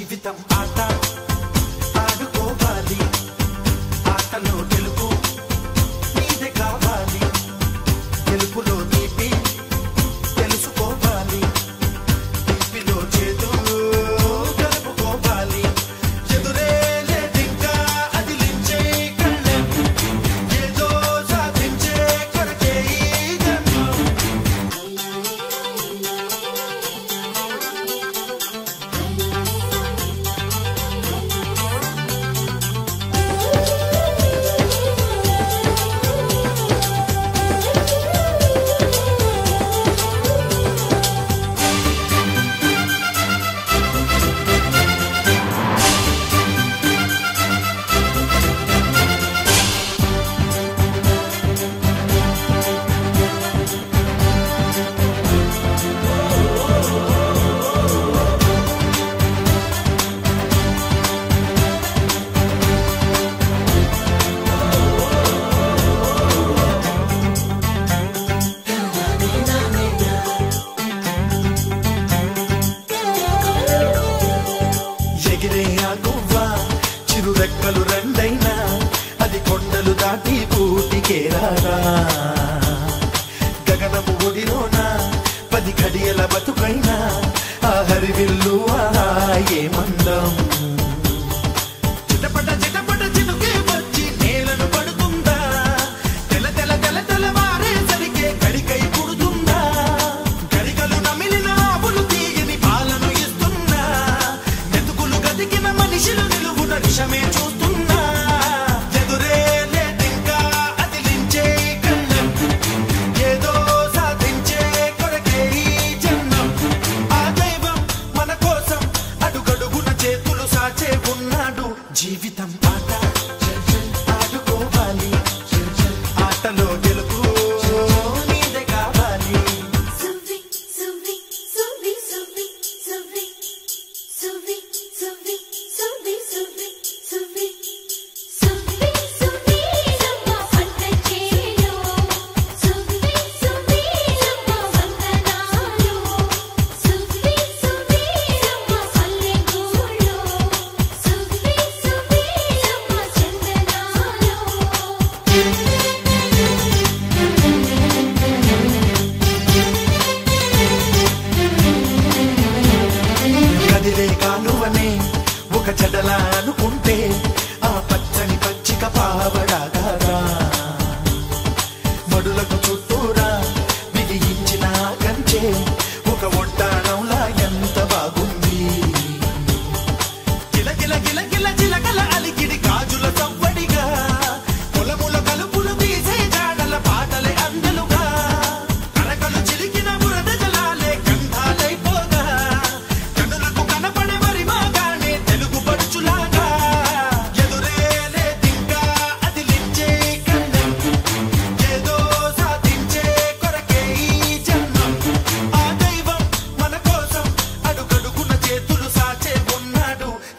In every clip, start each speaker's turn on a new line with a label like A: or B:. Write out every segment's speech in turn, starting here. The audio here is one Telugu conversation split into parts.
A: జీవితం ఆట ఆడుకోవాలి. ఆటలో గెలుపు నీదే కావాలి. గెలుపులో ఆ చిరు రెక్కలు రెండైనా అది కొండలు దాటి పూటికే గగనము ఒడిలోన? పది కడియల బతుకైనా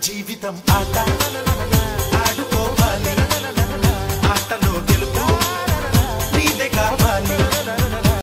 A: జీవితం ఆట